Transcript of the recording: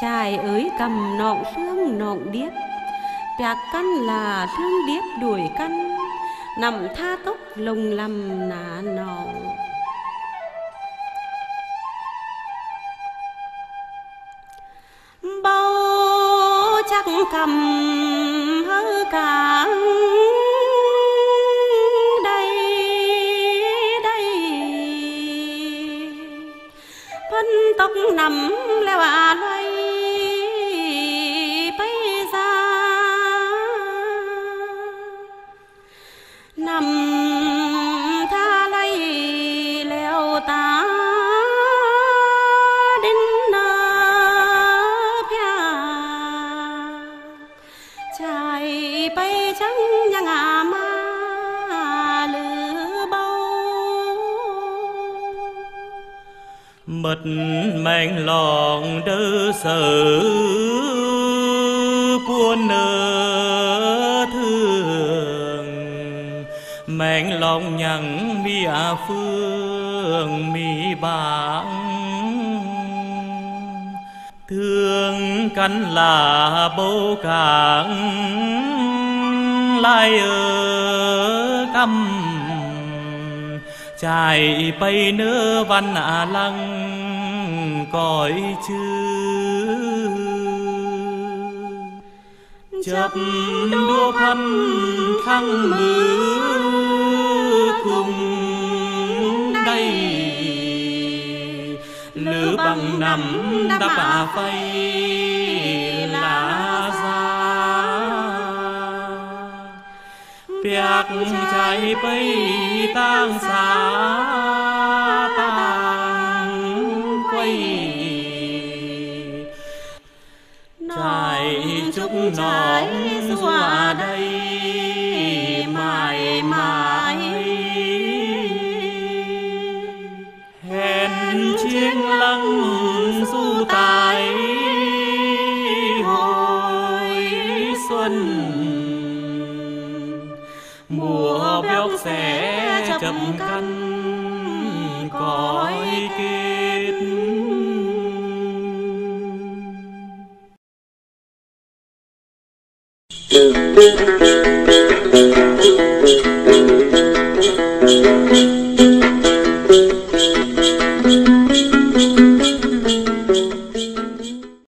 Trai ới cầm nọng xương nọng điếp bạc căn là thương điếp đuổi căn, nằm tha tốc lồng lầm nà nọng. Bao chắc cầm hơ cả đây đây phân tóc nằm leo à chạy bay trắng nhang à ma, lửa bao mật mang lòng đơ sở buôn nơ thương. Mang lòng nhằng mi phương mi bảng. Thương cánh là bố cạn lai ở căm. Chạy bay nơ văn à lăng cõi chư. Chấp đua thân khăn mưa nằm đắp à phay lá ra Biạc chạy bay tang xa tang quay Chạy chúc nón xua đây mãi mãi mùa béo sẽ chậm căn cõi kết